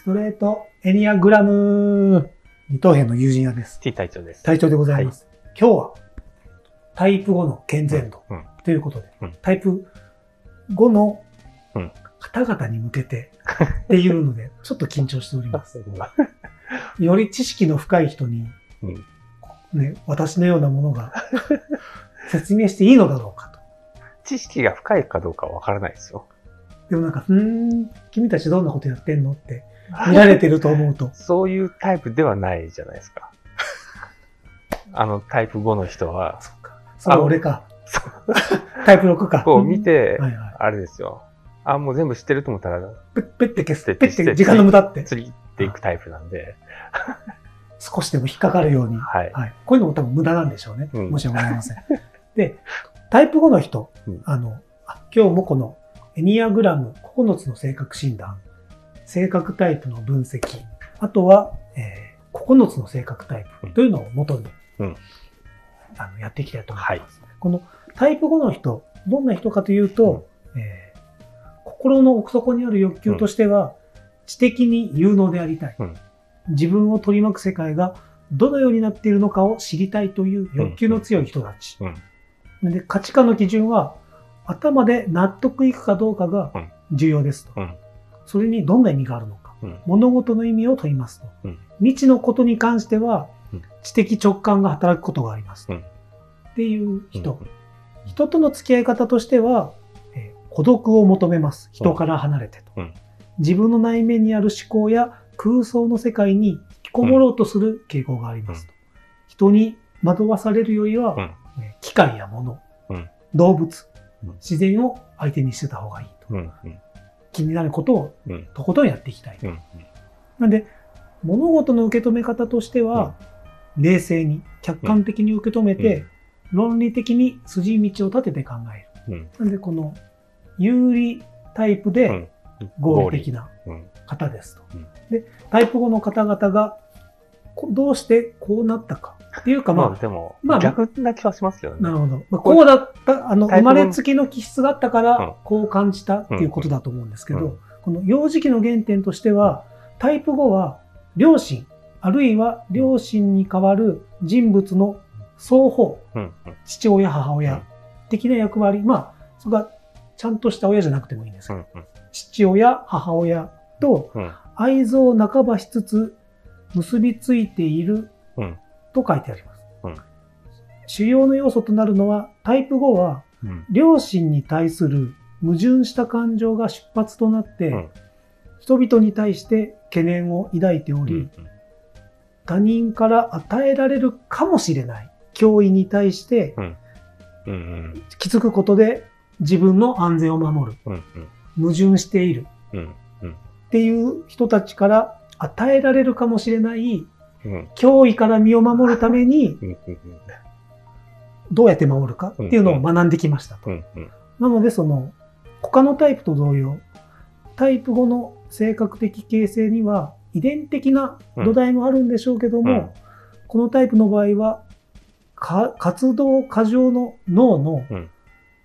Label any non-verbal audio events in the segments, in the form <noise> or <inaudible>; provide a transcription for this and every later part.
ストレートエニアグラム二等辺の友人屋です。T 隊長です。隊長でございます。今日はタイプ5の健全度うん。ということで、うんタイプ5のうん方々に向けてっていうので、<laughs> ちょっと緊張しております。より知識の深い人に、うんね、私のようなものが <laughs> 説明していいのだろうかと。知識が深いかどうかはわからないですよ。でもなんか、うーん、君たちどんなことやってんのって見られてると思うと、そういうタイプではないじゃないですか。<laughs> あのタイプ5の人は、そっか。それ俺か。タイプ6か。こう見てうん、はいはい。あれですよ。あ、もう全部知ってると思ったら、ペッペッて消す。ペッてペッて時間の無駄って。釣りっていくタイプなんで、<laughs> 少しでも引っかかるように。はい。はい。こういうのも多分無駄なんでしょうね。うん申し訳ございません。で、タイプ5の人、うんあの、あ今日もこのエニアグラム9つの性格診断、性格タイプの分析、あとは、えー9つの性格タイプというのを元に、うんあのやっていきたいと思います。このタイプ5の人、どんな人かというと、えー心の奥底にある欲求としては、知的に有能でありたい。うん自分を取り巻く世界がどのようになっているのかを知りたいという欲求の強い人たち。うん。で価値観の基準は、頭で納得いくかどうかがうん重要ですと。うん。それにどんな意味があるのか。うん。物事の意味を問いますと。うん未知のことに関してはうん、知的直感が働くことがありますっていう人。人との付き合い方としては、えー孤独を求めます。人から離れてと。うん自分の内面にある思考や空想の世界に引きこもろうとする傾向がありますと。人に惑わされるよりは、機械や物、うん動物、うん自然を相手にしてた方がいいと。うん。うん。気になることをうん。とことんやっていきたい。うん。なんで、物事の受け止め方としては、冷静に、客観的に受け止めて、論理的に筋道を立てて考える。うん。なんで、この、有利タイプでうん。合理的なうん。方ですと。うんで、タイプ5の方々が、こどうしてこうなったかっていうか、ままあでもまあ、逆な気はしますよあ、ね。なるほど。まあ、こうだった、あの、タイプ5生まれつきの気質があったかうんら、こう感じたっていうことだと思うんですけどうん、この幼児期の原点としては、タイプ5は、両親、あるいは両親に代わる人物の双方。父親、母うん親的な役割、まあ、それがちゃんとした親じゃなくてもいいんですけど、うん。父親、母親とうん。愛憎半ばしつつ結びついているうん。と書いてあります。うん主要の要素となるのは、タイプ5は、うん。両親に対する矛盾した感情が出発となって、うん人々に対して懸念を抱いており、うん。他人から与えられるかもしれない脅威に対してうん。うん。気づくことで自分の安全を守る。うん。矛盾しているうん。うん。っていう人たちから与えられるかもしれないうん。脅威から身を守るためにうん。どうやって守るかっていうのを学んできましたと。うん。うん。なのでその他のタイプと同様、タイプ5の性格的形成には遺伝的な土台もあるんでしょうけども、うんこのタイプの場合はか活動過剰の脳のうん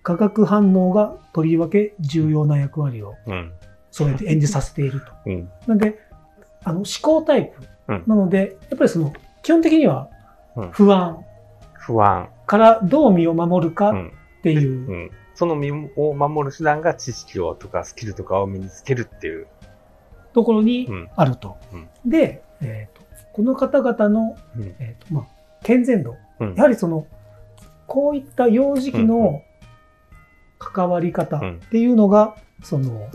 化学反応がとりわけ重要な役割をうん。そうやって演じさせていると。うん。なんで、あの思考タイプうんなので、やっぱりその基本的にはうん不安不安。からどう身を守るかっうん。ていう、うん。その身を守る手段が知識をとかスキルとかを身につけるっていう。ところにうん。あると。うんで、えーと、この方々の、うん。えーとまあ、健全度。うんやはりその、こういった幼児期の関わり方うんっていうのが、その、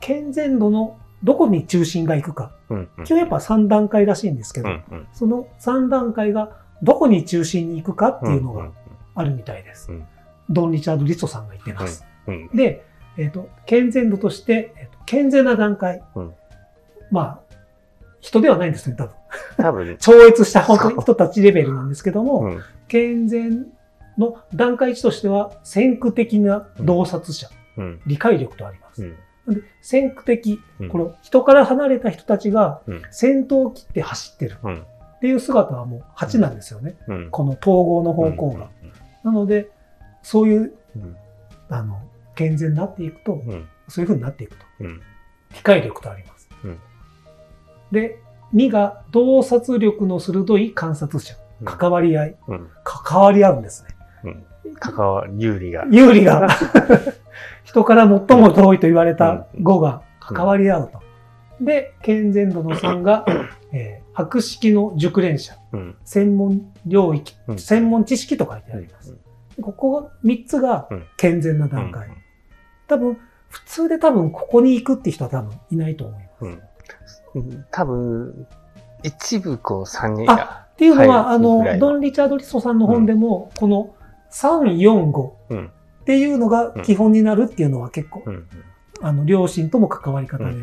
健全度のどこに中心が行くか。うん。基本やっぱ3段階らしいんですけど、うん。うん。その3段階がどこに中心に行くかっていうのがあるみたいです。うんドン・リチャード・リストさんが言ってます。うん。で、えっ、と、健全度として、えーと健全な段階。うんまあ、人ではないんですね、多分。多分、<laughs> 超越した本当に人たちレベルなんですけども、うん。健全の段階値としては、先駆的な洞察者、うん。理解力とあります。で先駆的、うんこの人から離れた人たちがうん先頭を切って走ってるうん。っていう姿はもう8なんですよね。うん。この統合の方向が。なので、そういう、うん。あの、健全になっていくと、うん。そういう風になっていくと。うん。理解力とあります。うんで、2が洞察力の鋭い観察者。うん関わり合い。うん。関わり合うんですね。うん。関わ、有利が。有利が、<laughs> 人から最も遠いと言われたうん5が関わり合うと。で、健全度の3が、<coughs> えー博識の熟練者。うん。専門領域、うん専門知識と書いてあります。ここ3つがうん健全な段階。多分、普通で多分ここに行くって人は多分いないと思います。多分、一部こう3人あが。っていうのは、はいあのドン・リチャード・リソさんの本でも、この3、4、5うん。っていうのが基本になるっていうのは結構、うん。あの、両親とも関わり方で、っ。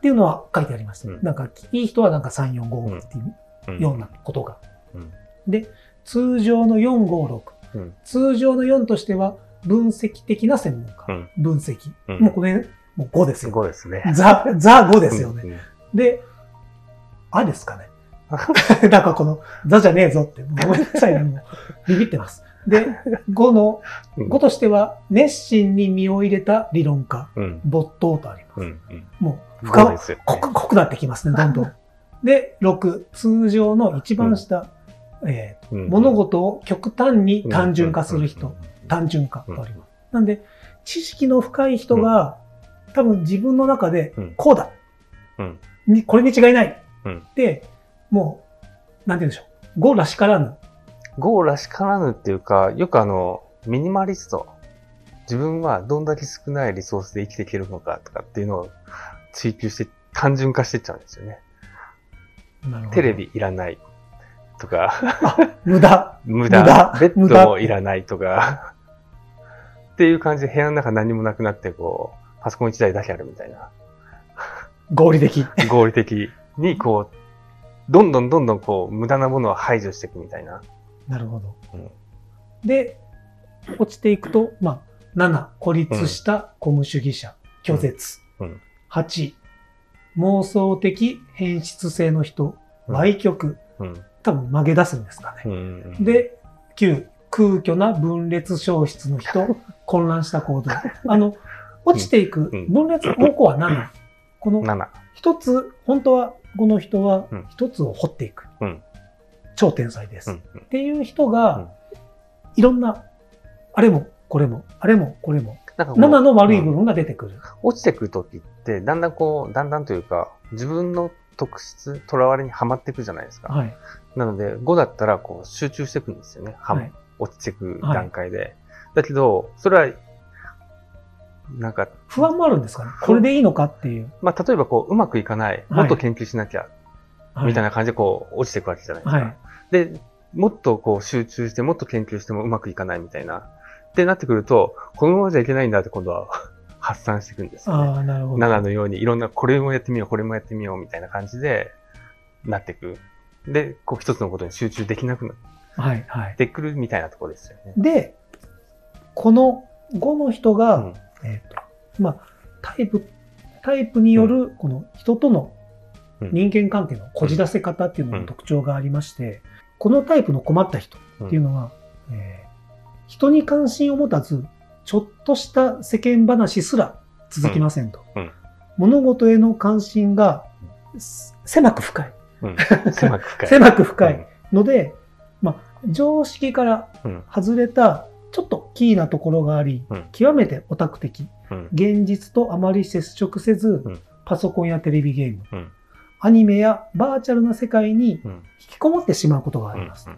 ていうのは書いてありました。うんなんか、いい人はなんか3、4、5っていううん。ようなことが。うんで、通常の4、5、6。うん通常の4としては、分析的な専門家。うん分析。うんもうこれ、もう5ですすよ。ごいですね。ザ、ザ5ですよね。ね。で、あですかね。<laughs> なんかこの、ザじゃねえぞって、ごめんなさいね、もうビビってます。で、5の、うん5としては、熱心に身を入れた理論家、うん。没頭とあります。うん。うん。もう、深ね。濃く、濃くなってきますね、どんどん。で、6、通常の一番下、えーうん物事を極端に単純化する人、。単純化とあります。なんで、知識の深い人が、多分自分の中でうん、こうだ、うんにこれに違いない、うんで、もう、なんて言うんでしょう。語らしからぬ。ゴーらしからぬっていうか、よくあの、ミニマリスト。自分はどんだけ少ないリソースで生きていけるのかとかっていうのを追求して単純化していっちゃうんですよね。テレ。ビいらないとか、<laughs> 無駄。無駄無駄ベッドもいらないとか、っていう感じで部屋の中何もなくなってこう、パソコン1台だけあるみたいな。合理的。合理的にこう、どんどんどんどんこう、無駄なものを排除していくみたいな。なるほど。うんで、落ちていくと、まあ、7、孤立したコム主義者、拒絶。うんうん8、妄想的変質性の人、うん歪曲。うん。多分曲げ出すんですかね。うん、で、9、空虚な分裂消失の人、<laughs> 混乱した行動。あの、落ちていくうん分裂方向は7。この7。一つ、本当は、この人はうん一つを掘っていく。うん超天才です。っていう人うんが、いろんな、あれも、これも、あれも、これも、なんかこう7の悪い部分が出てくる。落ちてくるときって、だんだんこう、だんだんというか、自分の特質、囚われにはまっていくじゃないですか。はい。なので、5だったら、こう、集中していくんですよね。ははい落ちていく段階で。だけど、それは、なんか、不安もあるんですかね。これでいいのかっていう。まあ、例えばこう、うまくいかない、もっと研究しなきゃ、みたいな。な感じでこう、落ちていくわけじゃないですか。はい。で、もっとこう、集中して、もっと研究してもうまくいかないみたいな。ってなってくると、このままじゃいけないんだって今度は <laughs> 発散していくんですよね。ああ、なるほど。7のようにいろんなこれもやってみよう、これもやってみようみたいな感じでなっていく。で、こう一つのことに集中できなくなっはい、はい。てくるみたいなところですよね。で、この5の人が、うんえっ、と、まあ、タイプ、タイプによる、この人とのうん人間関係のこじらせ方っていうのの特徴がありまして、このタイプの困った人っていうのは、えー人に関心を持たず、ちょっとした世間話すら続きませんと。うんうん物事への関心がす狭く深い。うん。<laughs> 狭く深い。狭く深いので、まあ、常識からうん。外れたちょっとキーなところがあり、うん極めてオタク的。うん。現実とあまり接触せず、うんパソコンやテレビゲーム、うんアニメやバーチャルな世界にうん。引きこもってしまうことがあうんります。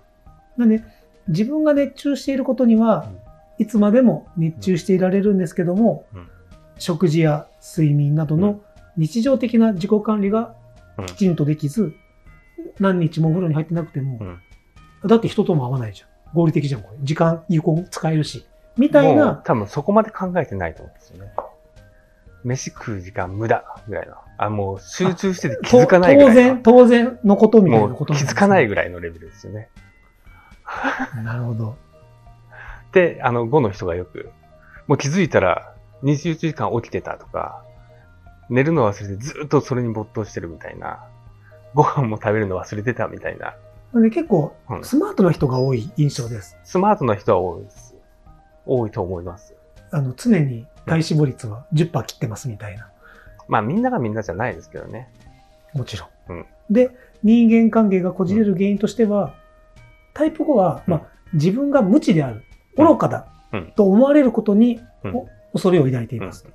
なんで、自分が熱中していることにはうん、いつまでも熱中していられるんですけども、うん食事や睡眠などの日常的な自己管理がうんきちんとできず、何日もお風呂に入ってなくても、うんだって人とも会わないじゃん。合理的じゃん、これ。時間有効使えるし。みたいな、多分そこまで考えてないと思うんですよね。飯食う時間無駄ぐらいの。あ、もう集中してて気づかないぐらいの。当然、当然のことみたいなもことう気づかないぐぐらいのレベルですよね。<laughs> なるほど。で、あの、5の人がよく、もう気づいたら20時間起きてたとか、寝るの忘れてずっとそれに没頭してるみたいな、ご飯も食べるの忘れてたみたいな、で結構う、んスマートな人が多い印象です。スマートな人は多いです。多いと思います。あの、常に体脂肪率は10%切ってますみたいな。まあみんながみんなじゃないですけどね。もちろん。うんで、人間関係がこじれる原因としては、タイプ5は、うんまあ、自分が無知である、愚かだうんと思われることに恐れを抱いています。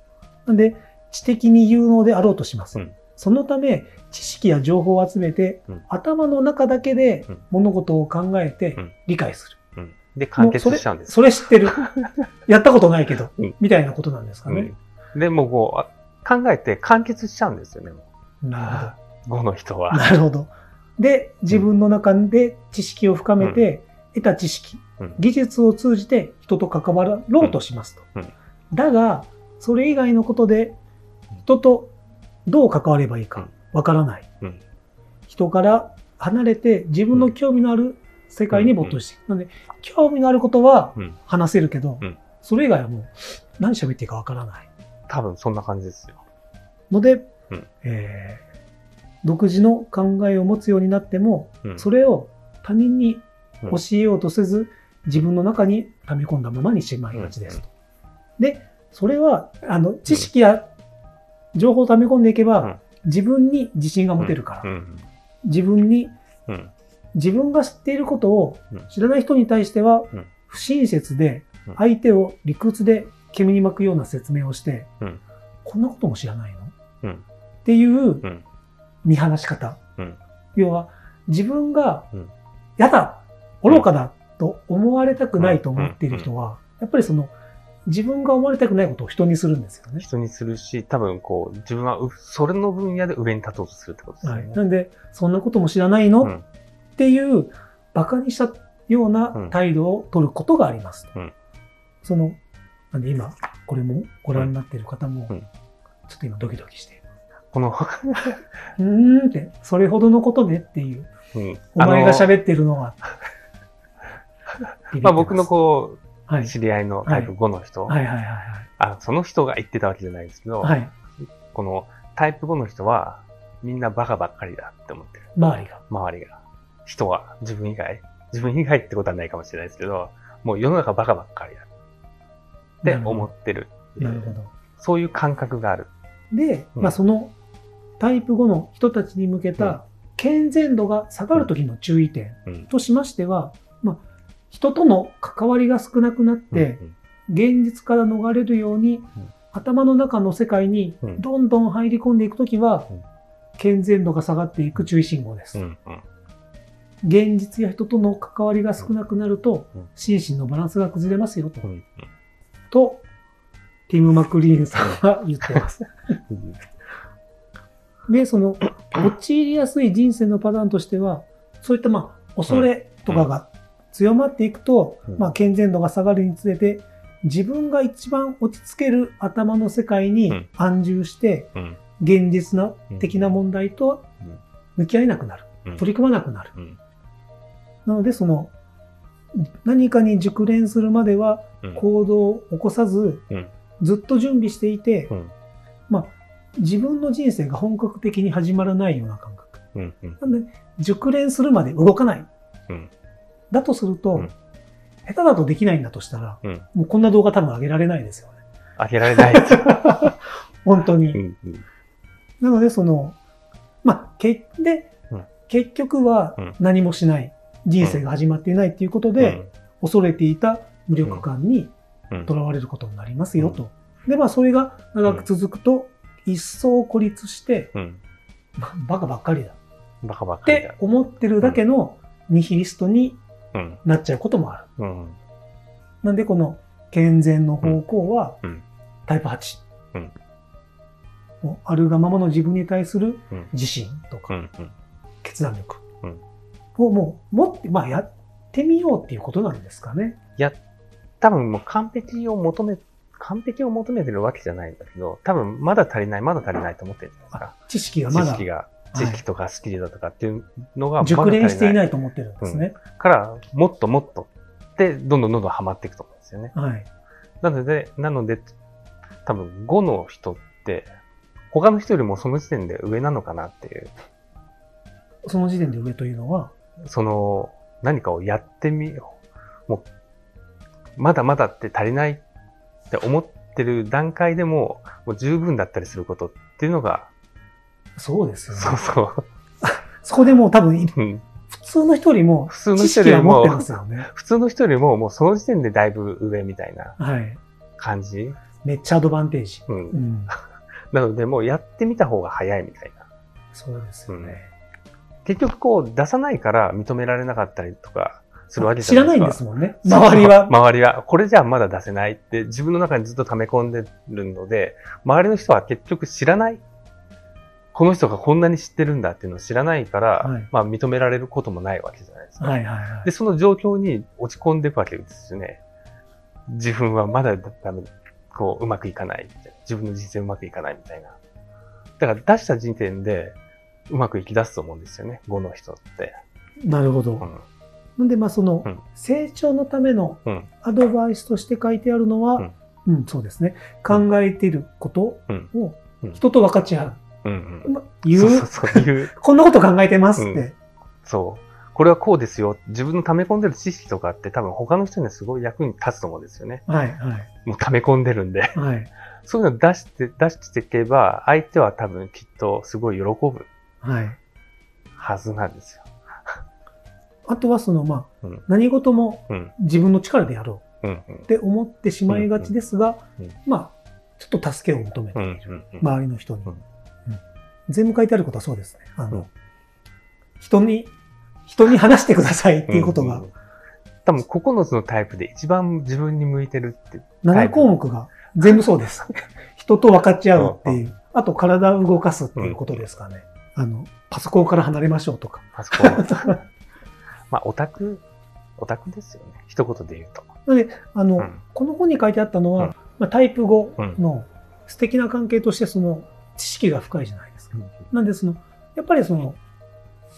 なんで、知的に有能であろうとします。うんそのため、知識や情報を集めて、うん頭の中だけでうん物事を考えてうん理解する。うん。で、完結しちゃうんです。それ知ってる。<laughs> やったことないけど、うんみたいなことなんですかね。うん。で、もうこ考えて完結しちゃうんですよね、もなう。5の人るほど。は。なるほど。で、自分の中で知識を深めて、得た知識、うん技術を通じて人と関わろうとしますと。うんうんだが、それ以外のことで人とどう関わればいいかわからない。うん人から離れて自分の興味のある世界に没頭していく。なので、興味のあることはうん話せるけど、うんそれ以外はもう何喋っていいかわからない。多分そんな感じですよ。ので、うんえー独自の考えを持つようになっても、うん。それを他人にうん教えようとせず、自分の中に溜め込んだままにしまいがちですと。で、それは、あの、知識や情報を溜め込んでいけば、うん自分に自信が持てるから、うん。自分に、うん。自分が知っていることをうん知らない人に対してはうん、不親切でうん、相手を理屈で煙に巻くような説明をして、うんこんなことも知らないの？うん。っていううん。見放し方。うん要は、自分がうん、やだ愚かだと思われたくないと思っている人は、やっぱりその、自分が思われたくないことを人にするんですよね。人にするし、多分こう、自分はうそれの分野で上に立とうとするってことですよはい。ね。なんで、そんなことも知らないの、うんっていう、馬鹿にしたような態度を取ることがあります。うんその、なんで今、これもご覧になっている方も、うんちょっと今ドキドキして、この、<laughs> うーんって、それほどのことねっていう、うん。お前があの喋ってるのは、<laughs> まあ僕のこう、はい。知り合いのタイプ5の人、はいはいはいあ、その人が言ってたわけじゃないですけど、はい。はい。このタイプ5の人は、みんなバカばっかりだって思ってる。周りが。周りが。人は、自分以外。自分以外ってことはないかもしれないですけど、もう世の中バカばっかりだって思ってるなるほど。そういう感覚がある。で、うん。まあそのタイプ5の人たちに向けうん。た健全度が下がる時の注意点うん。としましては、まあ人との関わりが少なくなって、うん現実から逃れるように、ん。頭の中の世界にうん。どんどん入り込んでいくときは、うん。健全度が下がっていく注意信号です。現実や人との関わりが少なくなると、うん。心身のバランスが崩れますよと、うん。と、ティム・マクリーンさんは言ってます。うん。で、その、陥りやすい人生のパターンとしては、そういった、まあ、恐れとかが強まっていくと、うんまあ、健全度が下がるにつれて、自分が一番落ち着ける頭の世界にうん安住して、うん。現実な的な問題とうん向き合えなくなる。うん取り組まなくなる。うん。なので、その、何かに熟練するまではうん。行動を起こさず、うんずっと準備していて、うんまあ、自分の人生が本格的に始まらないような感覚。うん。うん。なんで、熟練するまで動かない。うん。だとすると、うん下手だとできないんだとしたら、うん。もうこんな動画多分上げられないですよね。開けられないです。<laughs> 本当に。うん。うん。なので、その、まあ、け、で、うん結局はうん何もしない。人生が始まっていないっていうことで、恐れていた無力感にうん、とらわれることになりますよと。で、まあ、それが長く続くと、一層孤立して、うん。まあバカばっかりだっバカばっかりだて。思ってるだけのニヒリストにうん。なっちゃうこともある。うん。なんでこの健全の方向はタイプ8。うんもうあるがままの自分に対するうん。自信とか。決断力うんをもう持って、まあやってみようっていうことなんですかね。多分もう完璧を求め、完璧を求めてるわけじゃないんだけど、多分まだ足りない、まだ足りないと思ってるんですか。知識がまだ知識が、知識とかスキルだとかっていうのがまだ熟練していい。ないと思ってるんですね。から、もっともっとって、どんどんどんどんハマっていくと思うんですよね。はい。なので、なので、多分5の人って、他の人よりもその時点で上なのかなっていう、その時点で上というのは、その、何かをやってみよう。もう、まだまだって足りないって思ってる段階でも、もう十分だったりすることっていうのがそうですよね。そうそう。<laughs> そこでもう多分、うん普通の人よりも普通の知人よりも。普通の人よりももうその時点でだいぶ上みたいなはい。感じ。めっちゃアドバンテージ。うんう。ん。<laughs> なのでもうやってみた方が早いみたいな。そうですよね。結局こう出さないから認められなかったりとかするわけじ知らないいゃなですか。んですもんね。<laughs> 周りは。周りは、これじゃまだ出せないって自分の中にずっと溜め込んでるので、周りの人は結局知らない。この人がこんなに知ってるんだっていうのを知らないから、はいまあ認められることもないわけじゃないですか。はいはいはいで、。その状況に落ち込んでいくわけですよね。自分はまだダメ、こう、うまくいかない。自分の人生うまくいかないみたいな。だから出した時点で、うまくいき出すと思うんですよね。5の人って。なるほど。うん。なんで、まあそのうん、成長のためのうん。アドバイスとして書いてあるのは、うん、そうですね。考えていることうんをうん人と分かち合う。うん。うん。ま言そううそうそう。いう。<laughs> こんなこと考えてますっうて。そう。これはこうですよ。自分の溜め込んでる知識とかって多分他の人にはすごい役に立つと思うんですよね。はいはいもう溜め込んでるんで。はいそういうの出して、出していけば、相手は多分きっとすごい喜ぶはい。はずなんですよ。あとはその、まあうん、何事もうん。自分の力でやろうって思ってしまいがちですがまあ、ちょっと助けを求めてうん。いる。周りの人に。全部書いてあることはそうですね。あのうん、人に、人に話してくださいっていうことがん、多分9つのタイプで一番自分に向いてるって。7項目が全部そうです。人と分かち合うっていう。あと体を動かすっていうことですかね。あの、パソコンから離れましょうとか。パソコン。まあ、オタク、オタクですよね。一言で言うと。なので、あの、うんこの本に書いてあったのは、うんまあ、タイプ5の素敵な関係としてその知識が深いじゃないですか。なんでその、やっぱりその、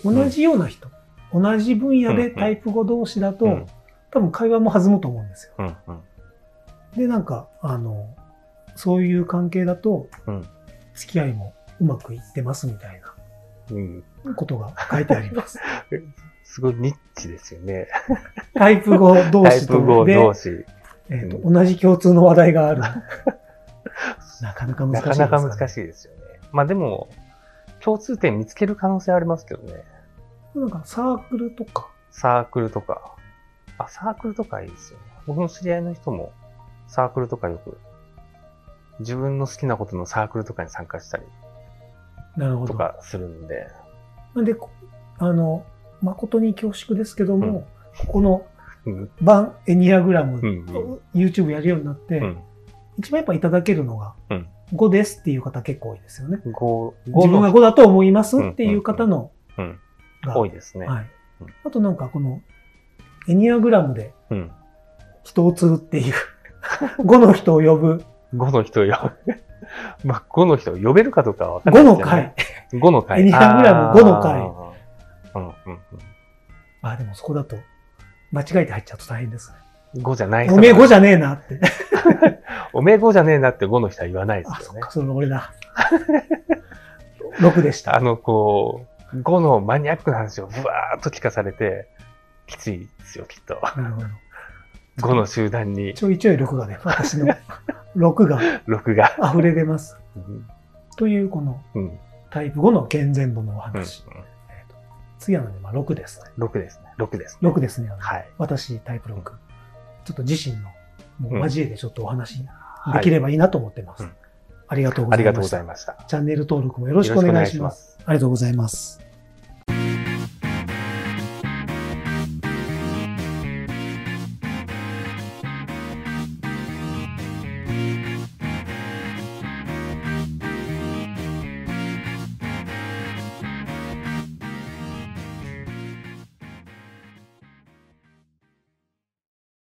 同じような人、同じ分野でタイプ5同士だと、うん。多分会話も弾むと思うんですよ。うん。うん。で、なんか、あの、そういう関係だと、うん。付き合いもうまくいってますみたいうん。なことが書いてあります。<laughs> すごいニッチですよね。タイプ5同士タイプ5とで、同士。えーと同じ共通の話題がある。なかなか難しいなですか、ね。かなか難しいですよね。まあでも、共通点見つける可能性ありますけどね。なんかサークルとか、サークルとか。あ、サークルとかいいですよね。僕の知り合いの人も、サークルとかよく、自分の好きなことのサークルとかに参加したりなるほど。とかするんで。なんで、こあの、誠に恐縮ですけども、このうん。バンエニアグラム、うんうん。YouTube やるようになって、うん。一番やっぱいただけるのが、うん5ですっていう方結構多いですよね。5、自分がの5だと思いますっていう方の、多いですね。はいうん。あとなんかこの、エニアグラムでうん。人を釣るっていう、<laughs> 5の人を呼ぶ、5の人を呼ぶ。<laughs> まあ、5の人を呼べるかどうかは分かん5ないですよの回ね。。5の回。エニアグラム5の回あーうんうんあ、でもそこだと、間違えて入っちゃうと大変ですね。うん。5じゃないおめえ5ゃ、じゃねえなって。<laughs> おめえ5じゃねえなって5の人は言わないであ、すよね。そっか、それ俺だ。6でした。あの、こう、5のマニアックな話をブワーっと聞かされて、きついですよ、きっと。なるほど。5の集団にちょいちょい6がね、私の6が6が。溢れ出ます。うん。という、このうん。うんタイプ5の健全度のおうん話。えーと次はので、まあ6ですね。6ですね。6ですね。6ですね。はい。私、タイプ6。ちょっと自身の、もう交えてちょっとお話ではいきればいいなと思ってます。うんありがとうございましたありがとうござい。ました。チャンネル登録もよろしくお願いします。す。ありがとうございます。